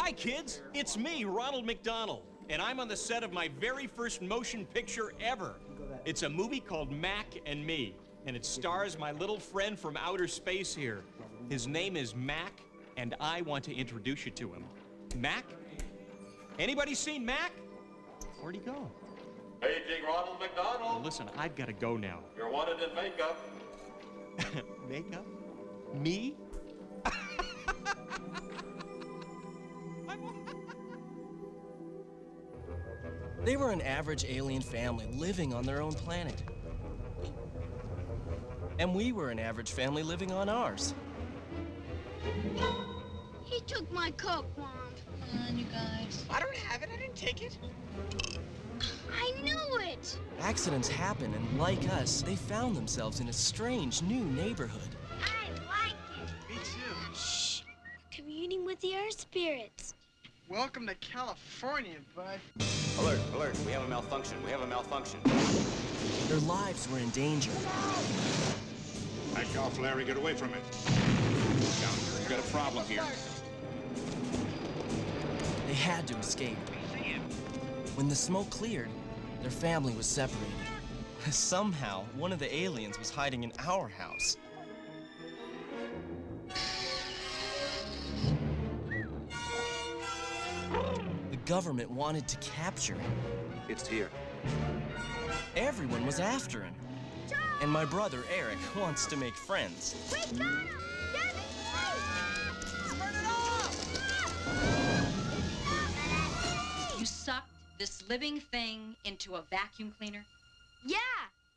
Hi, kids. It's me, Ronald McDonald, and I'm on the set of my very first motion picture ever. It's a movie called Mac and Me, and it stars my little friend from outer space here. His name is Mac, and I want to introduce you to him. Mac? Anybody seen Mac? Where'd he go? Paging Ronald McDonald. listen, I've got to go now. You're wanted in makeup. Makeup? Me? They were an average alien family living on their own planet. And we were an average family living on ours. He took my Coke, Mom. Come on, you guys. I don't have it. I didn't take it. I knew it. Accidents happen, and like us, they found themselves in a strange new neighborhood. I like it. Me too. Shh. Communing with the earth spirits. Welcome to California, bud. Alert, alert, we have a malfunction, we have a malfunction. Their lives were in danger. Back off, Larry. Get away from it. Down, we've got a problem here. They had to escape. When the smoke cleared, their family was separated. Somehow, one of the aliens was hiding in our house. Government wanted to capture him. It's here. Everyone was after him. And my brother Eric wants to make friends. We got him! Debbie, Turn it off! You sucked this living thing into a vacuum cleaner? Yeah,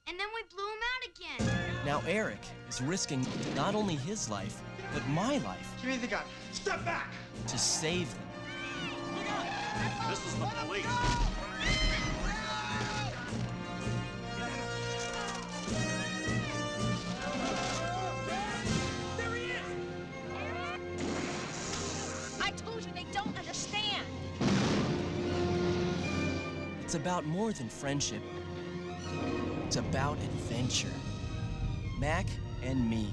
and then we blew him out again. Now Eric is risking not only his life, but my life Give me the gun. Step back! to save them. This is the police. I told you they don't understand. It's about more than friendship. It's about adventure. Mac and me.